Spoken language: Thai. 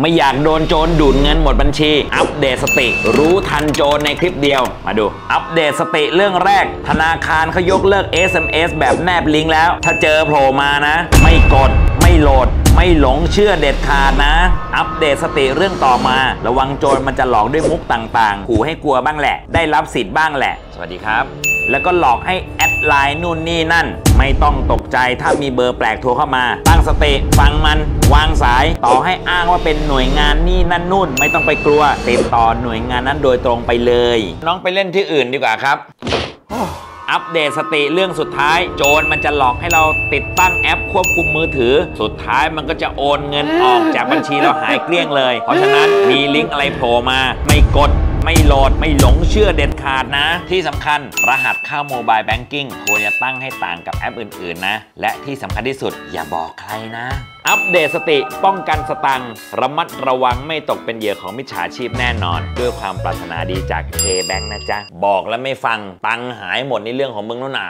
ไม่อยากโดนโจรดูดเงินหมดบัญชี อัปเดตสติ รู้ทันโจรในคลิปเดียว มาดู อัปเดตสติเรื่องแรก ธนาคารเขายกเลิก SMS แบบแนบลิงก์แล้ว ถ้าเจอโผล่มานะ ไม่กด ไม่โหลดไม่หลงเชื่อเด็ดขาดนะ อัปเดตสติเรื่องต่อมา ระวังโจรมันจะหลอกด้วยมุกต่างๆขู่ให้กลัวบ้างแหละ ได้รับสิทธิ์บ้างแหละ สวัสดีครับ แล้วก็หลอกให้ add LINE นู่นนี่นั่น ไม่ต้องตกใจถ้ามีเบอร์แปลกโทรเข้ามา ตั้งสติฟังมันวางสายต่อให้อ้างว่าเป็นหน่วยงานนี่นั่นนู่น ไม่ต้องไปกลัว ติดต่อหน่วยงานนั้นโดยตรงไปเลย น้องไปเล่นที่อื่นดีกว่าครับอัปเดตสติเรื่องสุดท้าย โจรมันจะหลอกให้เราติดตั้งแอปควบคุมมือถือ สุดท้ายมันก็จะโอนเงินออกจากบัญชีเราหายเกลี้ยงเลย เพราะฉะนั้นมีลิงก์อะไรโผล่มา ไม่กด ไม่โหลดไม่หลงเชื่อเด็ดขาดนะ ที่สำคัญรหัสเข้าโมบายแบงกิ้งควรจะตั้งให้ต่างกับแอปอื่น ๆ นะ และที่สำคัญที่สุดอย่าบอกใครนะ อัปเดตสติป้องกันสตังระมัดระวังไม่ตกเป็นเหยื่อของมิจฉาชีพแน่นอน ด้วยความปรารถนาดีจากเคแบงนะจ๊ะ บอกแล้วไม่ฟังตังหายหมดในเรื่องของมึงแล้วนะ